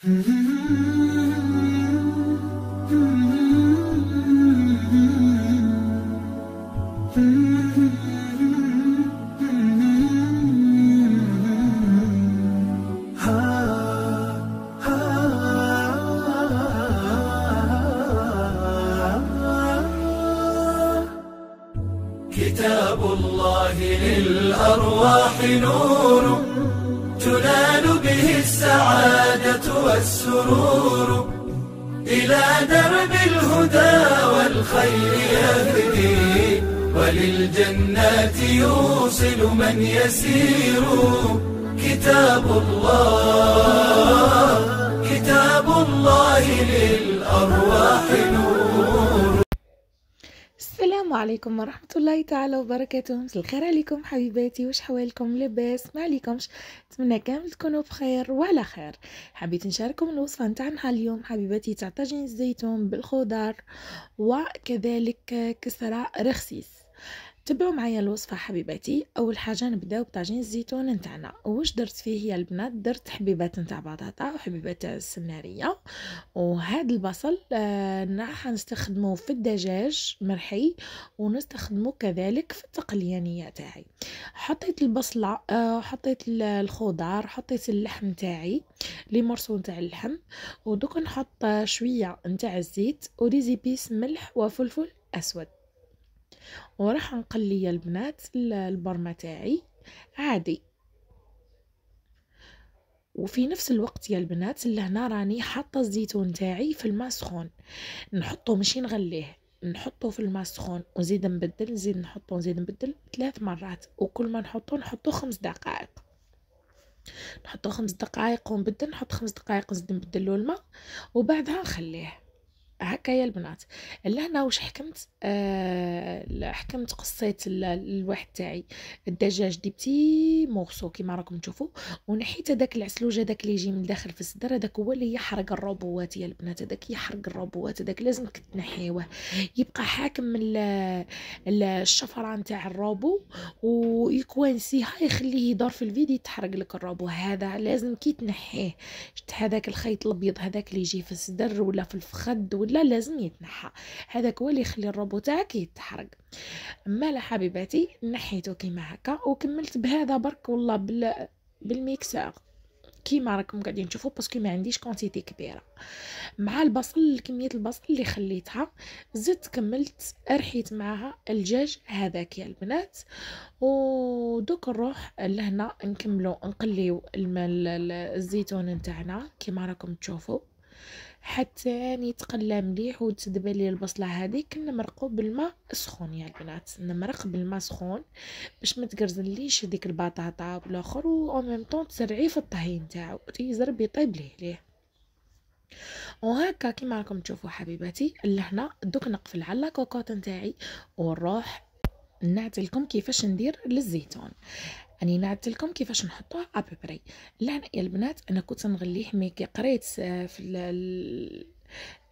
كتاب الله للأرواح نور تنال به السعادة. والسرور إلى درب الهدى والخير يهدي. وللجنات يوصل من يسير. كتاب الله عليكم ورحمة الله تعالى وبركاته. مساء الخير عليكم حبيباتي. واش حوالكم؟ لاباس؟ ما عليكمش؟ نتمنى كامل تكونوا بخير وعلى خير. حبيت نشارككم الوصفة نتاعنا اليوم. حبيباتي تاع طاجين الزيتون بالخضار وكذلك كسرة رخسيس تبعوا معايا الوصفة حبيباتي. أول حاجة نبداو بطاجين الزيتون نتاعنا. واش درت فيه يا البنات؟ درت حبيبات نتاع بطاطا وحبيبات السناريه وهذا البصل آه راح نستخدمه في الدجاج مرحي ونستخدمه كذلك في التقليانية تاعي. حطيت البصلة آه حطيت الخضار حطيت اللحم تاعي لي مرسو نتاع اللحم. ودوك نحط شوية نتاع الزيت وريزيبيس ملح وفلفل أسود. وراح نقلي يا البنات البرمة تاعي. عادي. وفي نفس الوقت يا البنات لهنا راني حاطة الزيتون تاعي في الماء سخون نحطه ماشي نغليه نحطه في الماء سخون ونزيد نبدل نزيد نحطه نزيد نبدل ثلاث مرات. وكل ما نحطه نحطه خمس دقائق. نحطه خمس دقائق ونبدل نحط خمس دقائق نزيد نبدل الماء وبعدها نخليه. هكا يا البنات. لهنا واش حكمت؟ آه حكمت قصيت الواحد تاعي. الدجاج دي بتي مورسو كيما راكم تشوفوا ونحيت هذاك العسلوج هذاك اللي يجي من داخل في الصدر هذاك هو اللي يحرق الروبوات يا البنات. هذاك يحرق الروبوات هذاك لازمك تنحيوه يبقى حاكم من الشفره نتاع الروبو ويكوانسيها يخليه يدور في ال vide ويتحرق لك الروبو. هذا لازم كي تنحيه. هذاك الخيط الأبيض هذاك اللي يجي في الصدر ولا في الفخذ ولا لا لازم يتنحى. هذاك هو اللي يخلي الروبو تاعك يتحرق. أما لا حبيباتي نحيته كيما هكا وكملت بهذا برك والله بال بال mixeur كيما راكم قاعدين تشوفوا parce que ما عنديش quantité كبيرة. مع البصل كمية البصل اللي خليتها زدت كملت رحيت معها الدجاج هذاك يا البنات. ودوك نروح لهنا نكملو نقليو الزيتون نتاعنا كيما راكم تشوفوا. حتى يتقلى مليح وتدبل لي البصلة هذيك نمرقو بالماء سخون يا البنات نمرق بالماء سخون باش ما تقرزليش ديك البطاطا بالآخر و ميم طون تسرعيه في الطهي نتاعو يزرب يطيب ليه ليه. وهكا كيما راكم تشوفوا حبيباتي لهنا دوك نقفل على الكوكوط نتاعي ونروح نعتلكم كيفاش ندير للزيتون. أني نعت لكم كيفاش نحطوه à peu près لهنا يا البنات أنا كنت نغليه mais كي قريت في آه،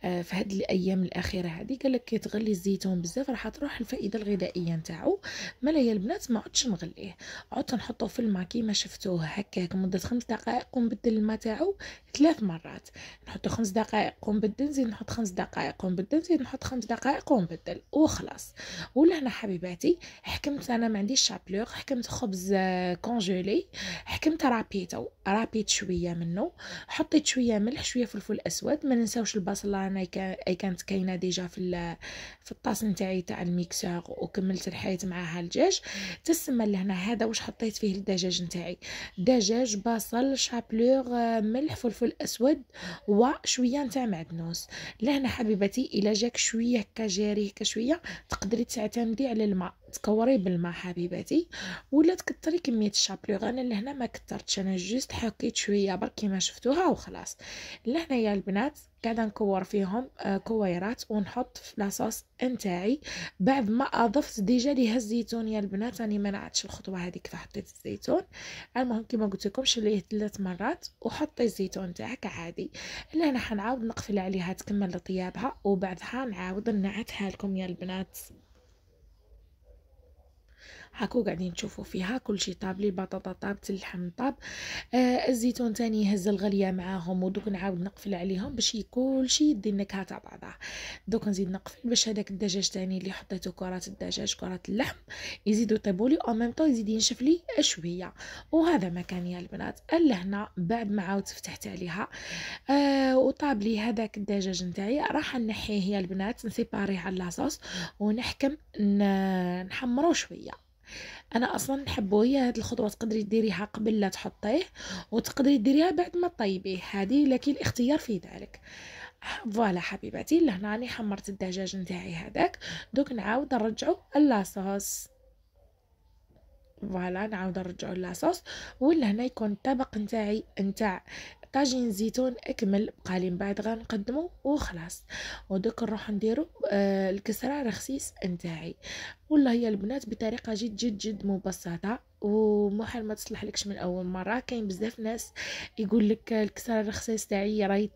في هاد الأيام الأخيرة هذه قال لك كي تغلي الزيتون بزاف راح تروح الفائده الغذائية نتاعو. مالا يا البنات ما عدتش نغليه. عدت نحطه في الماء كيما شفتوه. هكاك مدة خمس دقائق ونبدل الماء تاعو ثلاث مرات. نحطو خمس دقائق ونبدل نزيد نحط خمس دقائق ونبدل نزيد نحط خمس دقائق ونبدل. وخلاص. ولهنا حبيباتي حكمت أنا ما عنديش chapelure حكمت خبز congelé حكمت رابيتو. رابيت شوية منه حطيت شوية ملح شوية فلفل أسود ما ننساوش البصلة أنا أي كانت كاينة déjà في في الطاس نتاعي تاع ال mixeur وكملت رحيت معاها الدجاج تسمى لهنا هذا واش حطيت فيه الدجاج نتاعي. دجاج بصل chapelure ملح فلفل أسود وشويه نتاع معدنوس. لهنا حبيبتي إلا جاك شوية هكا جاري هكا شوية تقدري تعتمدي على الماء. تكوري بالماء حبيباتي. ولا تكتري كمية ال chapelure انا لهنا ما كترتش. أنا juste حكيت شوية برك كيما شفتوها وخلاص. لهنا يا البنات قاعدة نكور فيهم آه، كويرات ونحط في la sauce نتاعي. بعد ما أضفت déjà ليها الزيتون يا البنات راني ما نعدش الخطوة هذيك فحطيت الزيتون. المهم كيما قلت لكم شليه ثلاث مرات وحطي الزيتون تاعك عادي. لهنا حنعاود نقفل عليها تكمل طيابها وبعدها نعاود نعتها لكم يا البنات. هاكو قاعدين تشوفوا فيها كل شيء طاب لي البطاطا طابت اللحم طاب. آه الزيتون تاني يهز الغلية معاهم ودوك نعاود نقفل عليهم باش كل شيء يدي النكهة تاع بعضها. دوك نزيد نقفل باش هذاك الدجاج تاني اللي حطيته كرات الدجاج كرات اللحم يزيدوا يطيبوا لي أو ميم يزيد ينشف لي شوية. وهذا مكان يا البنات. لهنا بعد ما عاودت فتحت عليها. آه وطاب لي هذاك الدجاج نتاعي. راح نحيه يا البنات نسيباريه على لاصوص ونحكم نحمرو شوية. أنا أصلا نحبو هي هاد الخضره تقدري ديريها قبل لا تحطيه وتقدري ديريها بعد ما طيبيه. هذه لكن الاختيار في ذلك. فوالا حبيباتي لهنا راني حمرت الدجاج نتاعي هذاك. دوك نعاود نرجعو اللاصوص. فوالا نعاود نرجعو اللاصوص. ولا هنا يكون الطبق نتاعي نتاع طاجين زيتون اكمل بقالي من بعد غنقدمو وخلاص. ودوك نروح نديرو آه الكسرة رخسيس نتاعي والله هي البنات بطريقة جد جد جد مبسطة. ومحال ما تصلح لكش من أول مرة. كاين بزاف ناس يقول لك الكسرة الرخصيص تاعي راهي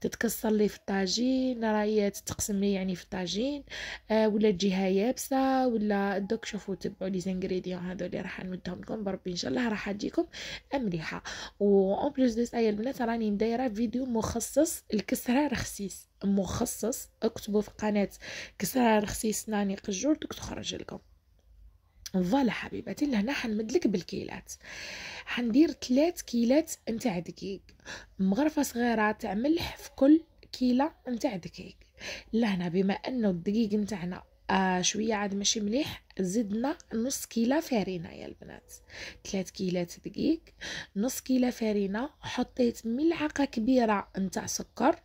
تتكسر لي في الطاجين راهي تتقسم لي يعني في الطاجين آه ولا تجيها يابسة ولا دوك شوفوا تبعوا les ingrédients هذو اللي راح نمدهم لكم. بربي إن شاء الله راح تجيكم مليحة. en plus de يا البنات راني مدايرة فيديو مخصص الكسره رخصيص مخصص اكتبوا في قناة كسرة رخصيص ناني قجور دوك تخرج لكم. voilà حبيباتي لهنا حنمدلك بالكيلات. حندير ثلاث كيلات نتاع دقيق. مغرفة صغيرة تاع ملح في كل كيلة نتاع دقيق. لهنا بما أنه الدقيق نتاعنا آه شوية عاد ماشي مليح زدنا نص كيلة فارينة يا البنات. ثلاث كيلات دقيق نص كيلة فارينة حطيت ملعقة كبيرة نتاع سكر.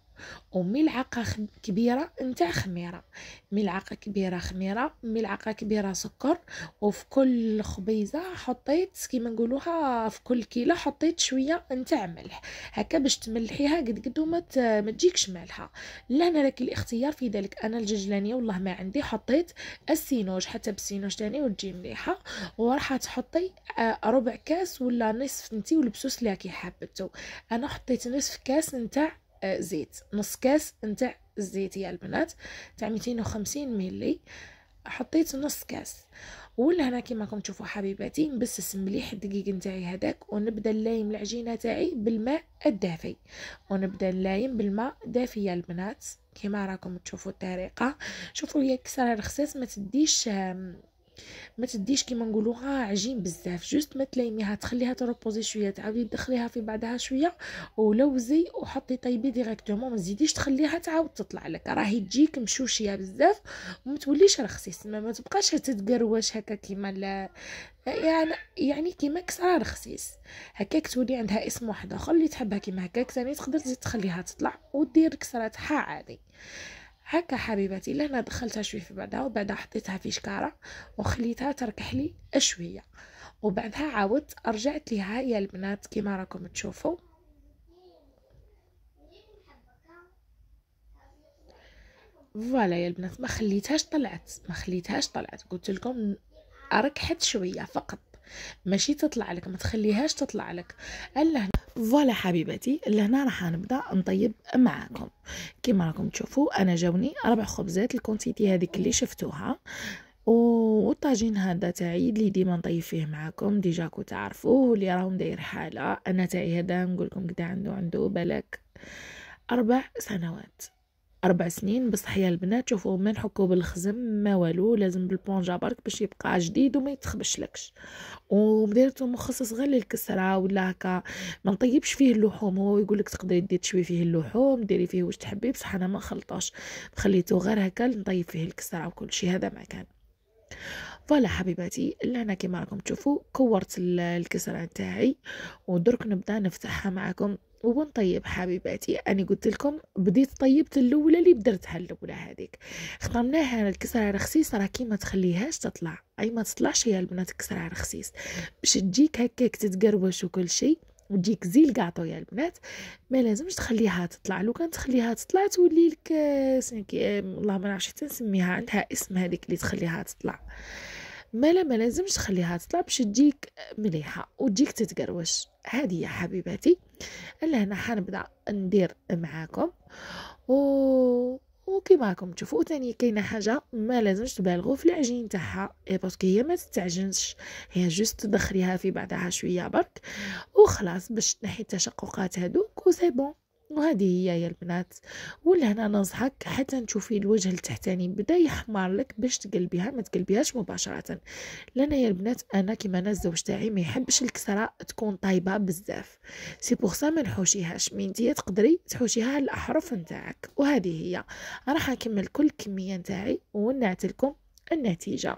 وملعقة كبيرة نتاع خميرة. ملعقة كبيرة خميرة ملعقة كبيرة سكر وفي كل خبيزة حطيت كيما نقولوها في كل كيلة حطيت شوية نتاع ملح. هكا باش تملحيها قد قد ما ما تجيكش مالحة. لا أنا لك الاختيار في ذلك أنا الججلانية والله ما عندي. حطيت السينوج حتى بالسينوج تاني وتجي مليحة. وراح تحطي آه، ربع كاس ولا نصف نتي والبسوس اللي كي حابتو أنا حطيت نصف كاس نتاع زيت. نص كاس نتاع الزيت يا البنات تاع 250 ملي حطيت نص كاس. ولا هنا كيما راكم تشوفوا حبيباتي نبسس مليح الدقيق نتاعي هذاك ونبدا نلايم العجينة تاعي بالماء الدافي. ونبدا نلايم بالماء دافي يا البنات. كيما راكم تشوفوا الطريقة. شوفوا هي كسرة الرخساس ما تديش ما تديش كيما نقولوها عجين بزاف. juste ما تلايميها تخليها تروبوزي شوية تعاودي تدخليها في بعدها شوية ولوزي وحطي طيبي directement ما تزيديش تخليها تعاود تطلع لك. راهي تجيك مشوشية بزاف وما توليش رخصيص ما, ما تبقاش تتقروش هكا كيما لا يعني يعني كيما كسرة رخصيص هكاك تولي عندها اسم واحد آخر اللي تحبها كيما هكاك ثاني تقدر تزيد تخليها تطلع ودير كسرتها عادي. هكا حبيبتي لهنا دخلتها شوي في بعدها وبعدها حطيتها في شكارة وخليتها تركح لي شوية. وبعدها عاودت رجعت ليها يا البنات كيما راكم تشوفوا. voilà يا البنات ما خليتهاش طلعت ما خليتهاش طلعت. قلت لكم ركحت شوية فقط ماشي تطلع لك ما تخليهاش تطلع لك. ألا voilà حبيباتي لهنا راح نبدأ نطيب معاكم. كيما راكم تشوفوا أنا جاوني أربع خبزات ال quantité هذيك اللي شفتوها. والطاجين هذا تاعي اللي ديما نطيب فيه معاكم déjà كنت تعرفوه اللي راهم داير حالة. أنا تاعي هذا نقول لكم كدا عنده عنده بالك أربع سنوات. أربع سنين بصح يا البنات شوفوا ما نحكو بالخزم ما والو لازم بالبونجا برك باش يبقى جديد وما يتخبشلكش. وديرتو مخصص غير للكسرة ولا هكا ما نطيبش فيه اللحوم هو يقول لك تقدري دير تشوي فيه اللحوم ديري فيه واش تحبي بصح أنا ما خلطاش. خليته غير هكا نطيب فيه الكسرة وكل شيء هذا ما كان. voilà حبيباتي لهنا كيما راكم تشوفوا كورت الكسرة نتاعي ودرك نبدأ نفتحها معكم ونطيب حبيباتي أنا قلت لكم بديت طيبت الأولى اللي بدرتها الأولى هذيك. خطمناها الكسرة رخصيص راه كي ما تخليهاش تطلع. أي ما تطلعش هي البنات كسرة رخصيص باش تجيك هكاك تتقروش وكل شيء وتجيك زي الكاطو يا البنات ما لازمش تخليها تطلع. لو كان تخليها تطلع تولي لك والله ما نعرفش نسميها عندها اسم هذيك اللي تخليها تطلع. ما لا ما لازمش تخليها تطلع باش تجيك مليحة وتجيك تتقروش. هذه يا حبيباتي. إلا هنا حنبدأ ندير معاكم. و وكما راكم تشوفوا ثاني كاينة حاجة ما لازمش تبالغوا في العجين تاعها parce que هي ما تستعجنش هي juste تدخريها في بعدها شوية برك. وخلاص باش تنحي التشققات هذوك و c'est bon. وهذه هي يا البنات. ولهنا ننصحك حتى تشوفي الوجه التحتاني بدا يحمر لك باش تقلبيها ما تقلبيهاش مباشرة. لأن يا البنات أنا كيما أنا الزوج تاعي ما يحبش الكسرة تكون طايبة بزاف. c'est pour ça ما نحوشيهاش. من انتي تقدري تحوشيها الأحرف نتاعك. وهذه هي. راح نكمل كل الكميه نتاعي ونعت لكم النتيجة.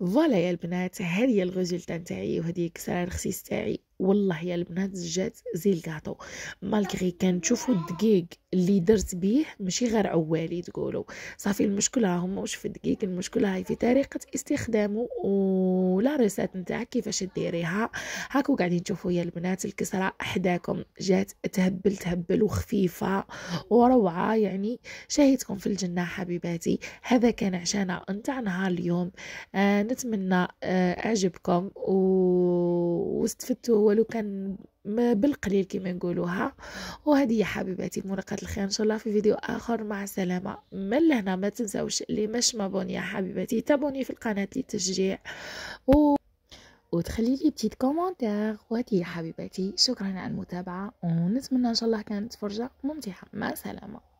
voilà يا البنات. هذه هي ال résultat نتاعي وهذه كسرة الرخسيس تاعي. والله يا البنات جات زي ال gâteau malgré كان تشوفوا الدقيق اللي درت به ماشي غير عوالي تقولوا. صافي المشكلة هما واش في الدقيق؟ المشكلة هاي في طريقة استخدامه ولا ريسات نتاعك كيفاش ديريها. هاكو قاعدين تشوفوا يا البنات الكسرة احداكم جات تهبل تهبل وخفيفة وروعة. يعني شاهدكم في الجنة حبيباتي. هذا كان عشانا نتاع نهار اليوم. آه نتمنى آه أعجبكم واستفدتوا ولو كان بالقليل كما نقولوها. وهذه يا حبيباتي منقات الخير. إن شاء الله في فيديو آخر. مع السلامة. من لهنا ما تنساوش اللي مش abonnée يا حبيباتي. ت abonner في القناة للتشجيع. و وتخلي لي petit commentaire وهذه يا حبيباتي. شكرا على المتابعة. ونتمنى إن شاء الله كانت فرجة ممتعة. مع السلامة.